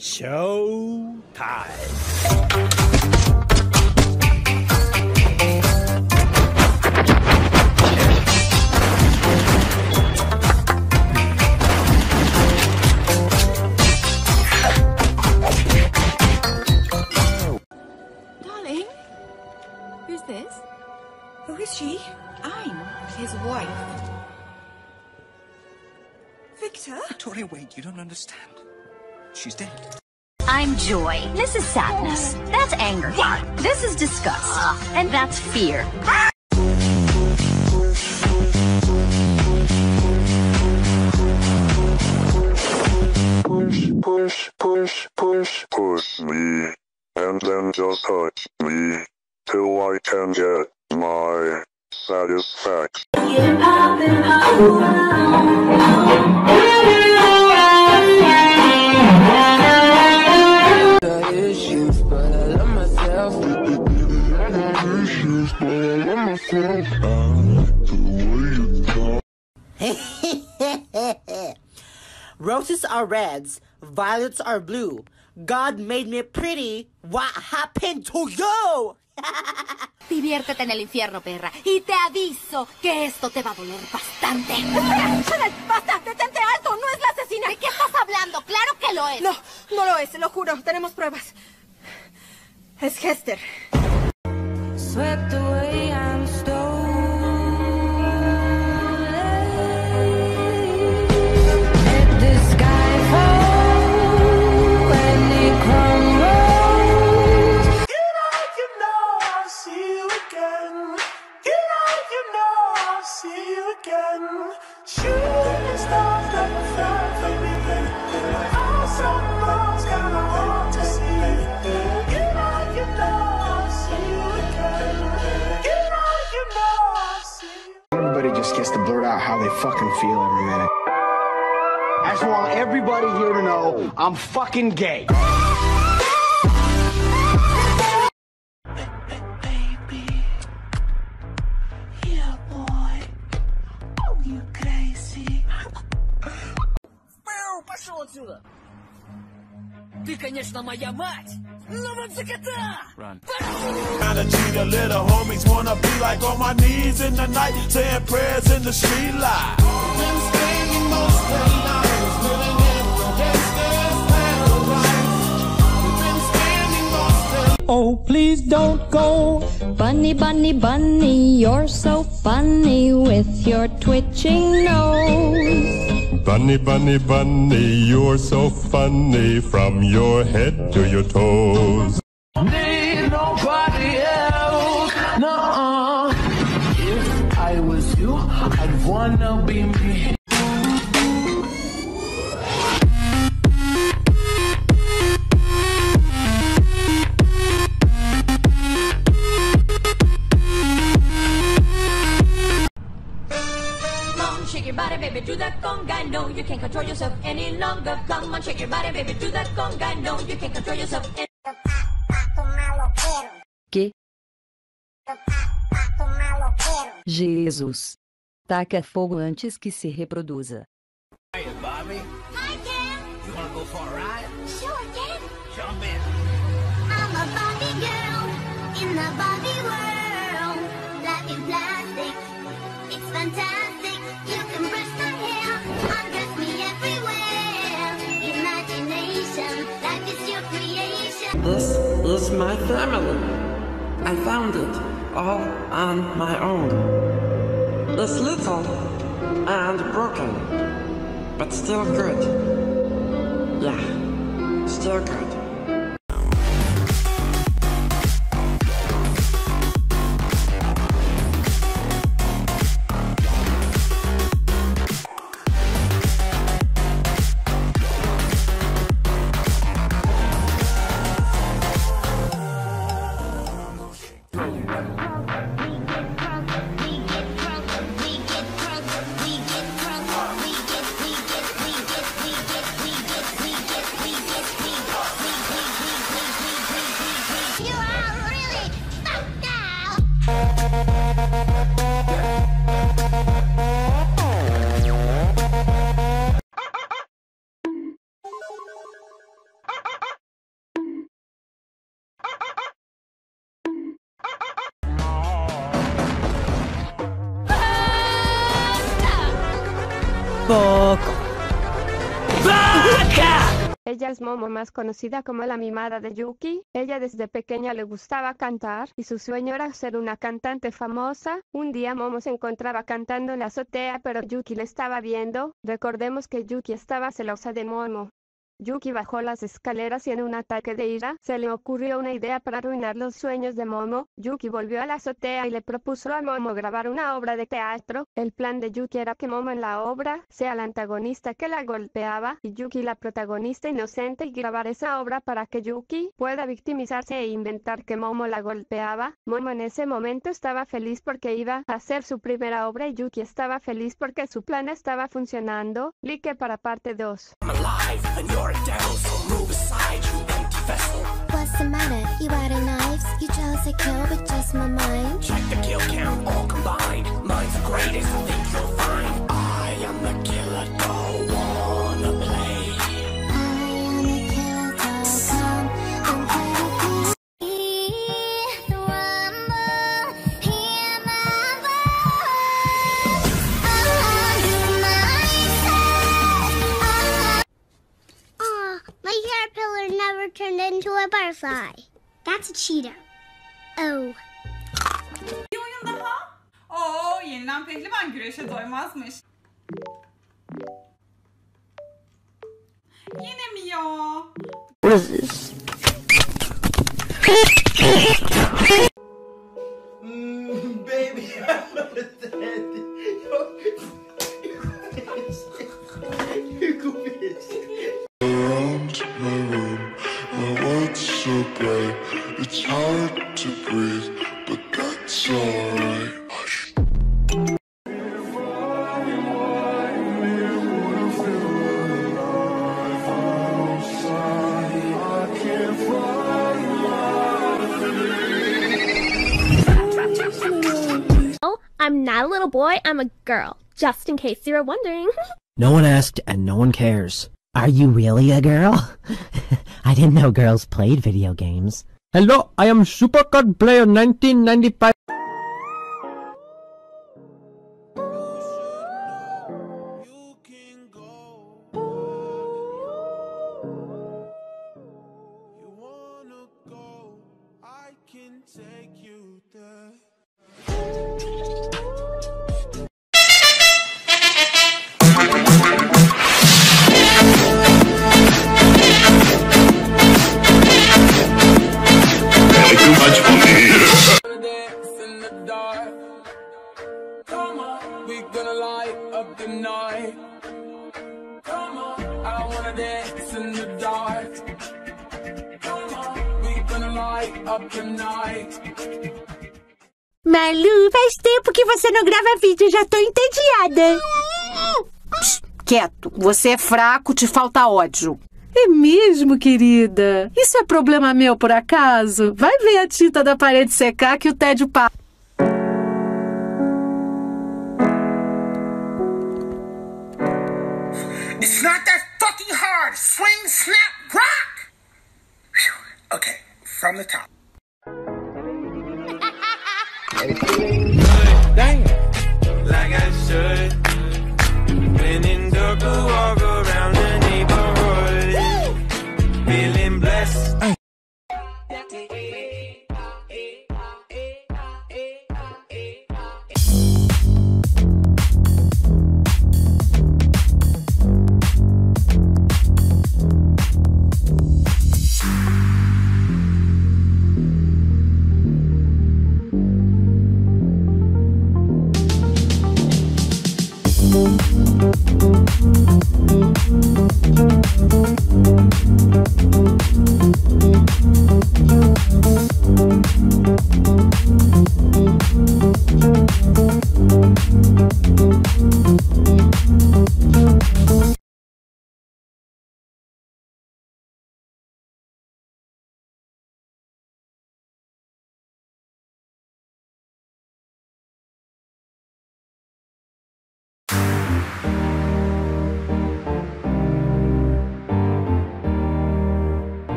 Show time. Darling, Who's this? Who is she? I'm his wife. Victor? Victoria, wait, you don't understand. She's dead. I'm joy. This is sadness. That's anger. This is disgust. Ah. And that's fear. Push, push, push, push. Push me. And then just touch me. Till I can get my satisfaction. Roses are reds, violets are blue. God made me pretty. What happened to you? Diviértete en el infierno, perra. Y te aviso que esto te va a doler bastante. ¡Espera! ¡Basta! ¡Detente alto! ¡No es la asesina! ¿De qué estás hablando? ¡Claro que lo es! No, no lo es, lo juro. Tenemos pruebas. Es Hester. just gets to blurt out how they fucking feel every minute. I just want everybody here to know I'm fucking gay. Ты, конечно, моя мать! Run. Kinda cheat a little homies wanna be like on my knees in the night, saying prayers in the street light. Oh, please don't go. Bunny, bunny, bunny, you're so funny with your twitching nose. Bunny, bunny, bunny, you're so funny from your head to your toes. you can't control yourself any longer. Come on, shake your body, baby, do that conga. No, you can't control yourself. Que? Jesus. Taca fogo antes que se reproduza. This is my family. I found it all on my own. It's little and broken, but still good. Yeah, still good. Es Momo más conocida como la mimada de Yuki. Ella desde pequeña le gustaba cantar y su sueño era ser una cantante famosa. Un día Momo se encontraba cantando en la azotea pero Yuki le estaba viendo. Recordemos que Yuki estaba celosa de Momo. Yuki bajó las escaleras y en un ataque de ira se le ocurrió una idea para arruinar los sueños de Momo. Yuki volvió a la azotea y le propuso a Momo grabar una obra de teatro. El plan de Yuki era que Momo en la obra sea la antagonista que la golpeaba y Yuki la protagonista inocente y grabar esa obra para que Yuki pueda victimizarse e inventar que Momo la golpeaba. Momo en ese momento estaba feliz porque iba a hacer su primera obra y Yuki estaba feliz porque su plan estaba funcionando. Like para parte 2. What's the matter? You out of knives? You chose a kill with just my mind? Check the kill count, all combined. Mine's the greatest, I think you'll turned into a butterfly. That's a cheetah. Oh. Bir oyun daha. Oo, yeniden pehlivan güreşe doymazmış. Yine mi ya? What is this? baby, I'm not a little boy, I'm a girl. Just in case you were wondering. No one asked and no one cares. Are you really a girl? I didn't know girls played video games. Hello, I am Super Supercard Player 1995. In the dark. Come on, we gonna light up the night. Malu, faz tempo que você não grava vídeo, já tô entediada. Psst, quieto, você é fraco, te falta ódio. É mesmo, querida? Isso é problema meu, por acaso? Vai ver a tinta da parede secar que o tédio passa. It's not that hard. Swing, snap, rock. Phew. Okay, from the top. Damn. Like I should.